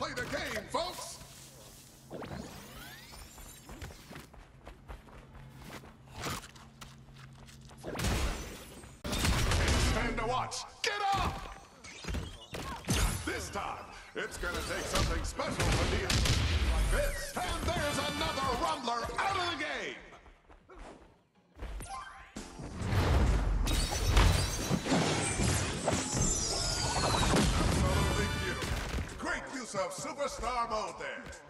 play the game, folks! It's time to watch. Get up! This time, it's gonna take something special to be like this. And there's another Rumbler of superstar mode there.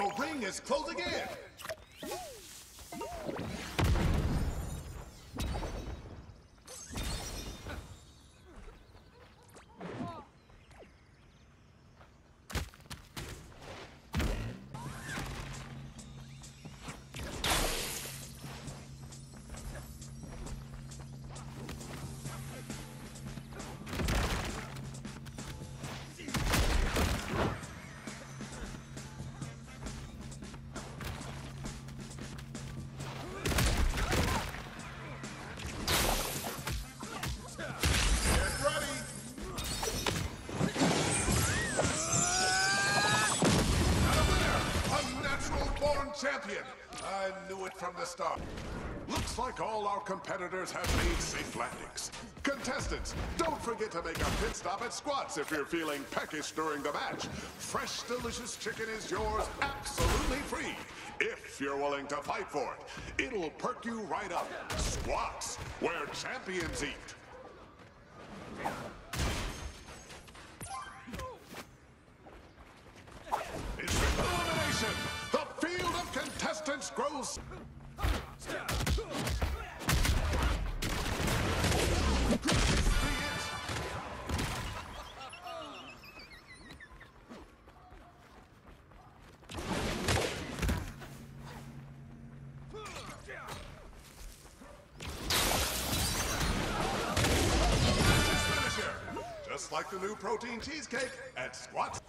The ring is closing in. Champion. I knew it from the start. Looks like all our competitors have made safe landings. Contestants, don't forget to make a pit stop at Squats if you're feeling peckish during the match. Fresh, delicious chicken is yours absolutely free. If you're willing to fight for it, it'll perk you right up. Squats, where champions eat. Contestants grows. Just like the new protein cheesecake at Squats.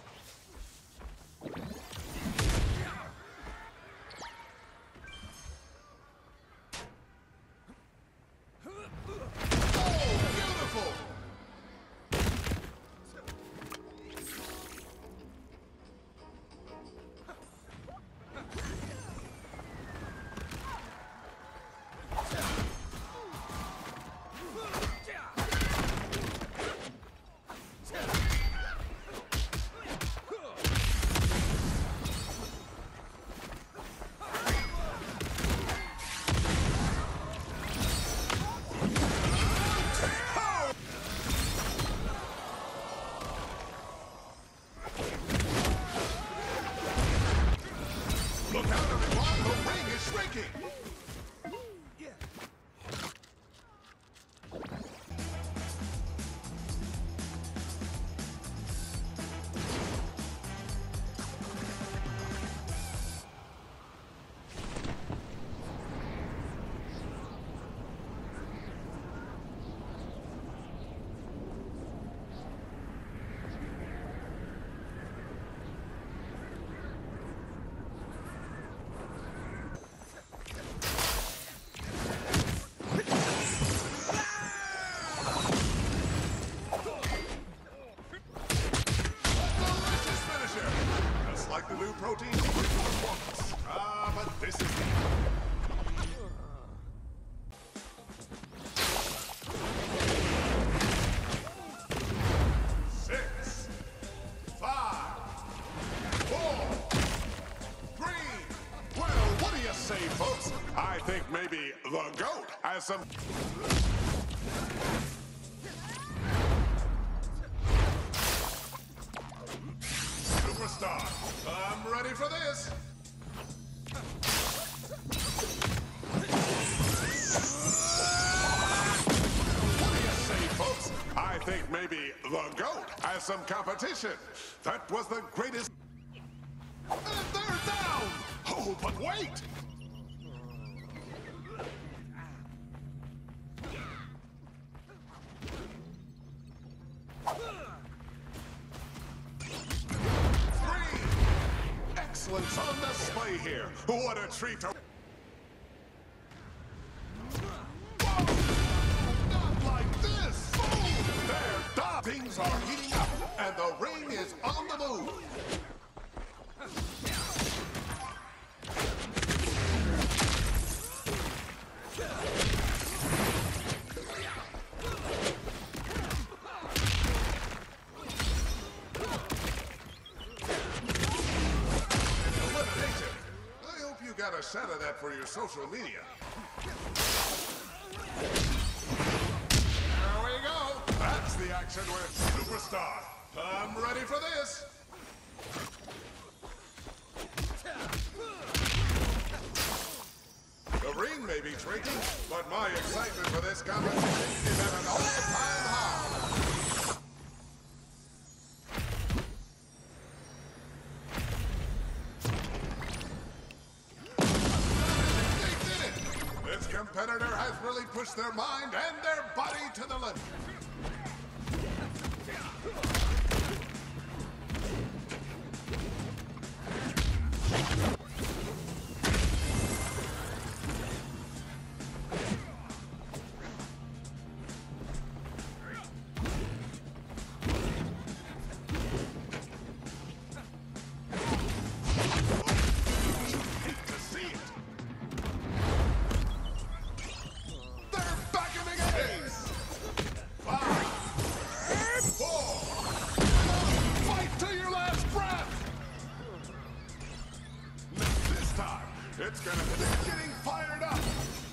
Some. Ready for this. The GOAT has some competition. That was the greatest... And they're down! Oh, but wait! What a treat to... Not like this! They're done! Things are heating a of that for your social media. There we go. That's the action with Superstar. I'm ready for this. The ring may be shrinking, but my excitement for this competition is at an pushed their mind and their body to the limit. It's gonna be getting fired up!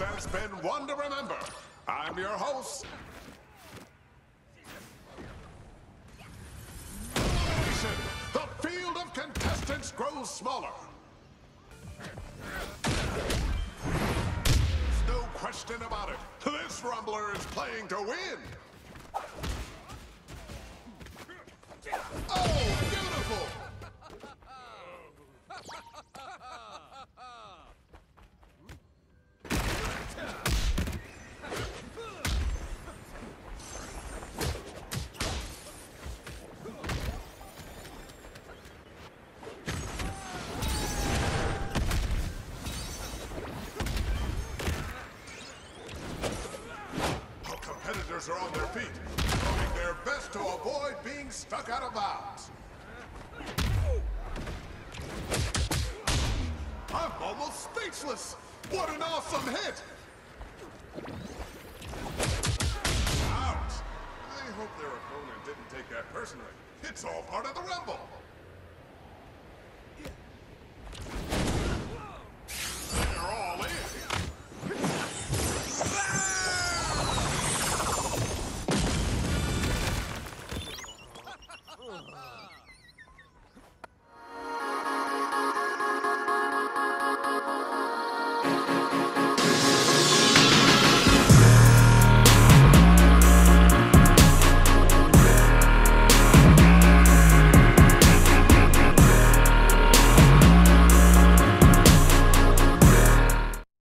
Has been one to remember. I'm your host, The field of contestants grows smaller. There's no question about it. This Rumbler is playing to win. Are on their feet, doing their best to avoid being stuck out of bounds. I'm almost speechless! What an awesome hit! Out! I hope their opponent didn't take that personally. It's all part of the rumble.